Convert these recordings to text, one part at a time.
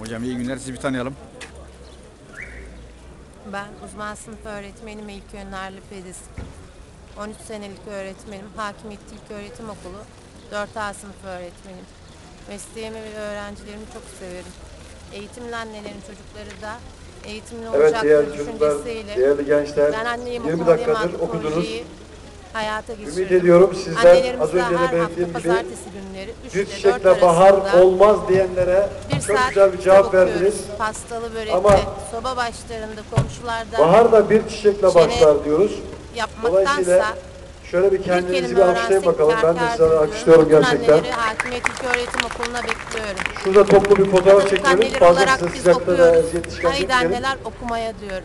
Hocam iyi günler. Sizi bir tanıyalım. Ben uzman sınıf öğretmenim İlk Yönlerli Pediz. 13 senelik öğretmenim. Hakimiyet İlk Öğretim Okulu 4A sınıf öğretmenim. Mesleğimi ve öğrencilerimi çok severim. Eğitimli annelerin çocukları da eğitimli Evet çocuklar, düşüncesiyle. değerli gençler, Ben anneyim 20 okumalıyım dakikadır okudunuz. hayata geçirdim. Ümit ediyorum sizler az önce de belirttiğim gibi pazartesi günleri 3 bir ile 4 çiçekle bahar olmaz diyenlere bir çok saat güzel bir cevap okuyoruz. verdiniz. Pastalı börekle, Ama soba başlarında, komşularda Bahar da bir çiçekle başlar diyoruz. yapmaktansa Dolayısıyla şöyle bir kendinizi bir alkışlayın bakalım. Ben de size alkışlıyorum gerçekten. Hakimiyet İlköğretim Okulu'na bekliyorum. Şurada toplu bir fotoğraf Çocuk çekelim. anneleri Fazla olarak kısa biz sıcakta da okuyoruz. eziyet Haydi anneler okumaya diyorum.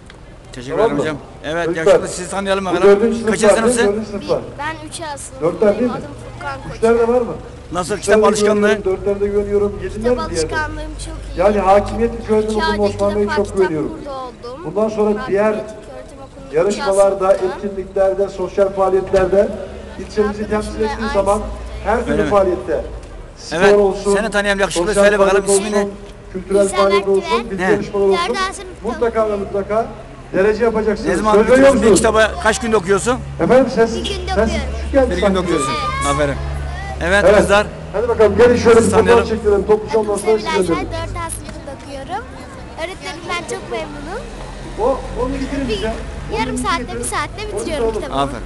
Teşekkür Tamam ederim mı? hocam. Evet yaşlı sizi tanıyalım Bu bakalım. dördüncü Kaçıncı sınıflar değil mi? sınıfsın? Dördüncü sınıflar. Ben 3 A Dörtler değil mi? Adım Furkan Koç. Üçler de var mı? Nasıl kitap alışkanlığı? Dörtlerde güveniyorum. Yediler Kitap alışkanlığım çok iyi. Yani hakimiyet ilköğretim İki okulu ayda iki Osman Bey'e defa çok kitap güveniyorum. kurdu oldum. Bundan sonra diğer yarışmalarda, etkinliklerde, sosyal faaliyetlerde ilçemizi temsil ettiği zaman sınıftayız. her türlü mi? faaliyette spor Evet, olsun, seni tanıyan yakışıklı sosyal söyle bakalım faaliyet ismini. olsun, kültürel İsa faaliyet olsun, bilgi Ne? yarışmalar olsun. Sınıfta. Mutlaka ve mutlaka derece yapacaksınız. Ne zaman Söz veriyor bitiriyorsun bir musunuz? kitabı? Kaç günde okuyorsun? Efendim ses, Bir günde ses okuyorum. küçük geldi Bir günde sanki. okuyorsun. Evet. Aferin. Evet, Evet. kızlar. Hadi bakalım gelin şöyle bir fotoğraf çekelim. Topluca ondan sonra size Şen, dönün. 4 A sınıfında okuyorum. Öğretmenimden çok memnunum. O, onu getirin Bir bize. yarım saatte, bir saatte bitiriyorum kitabımı. Aferin.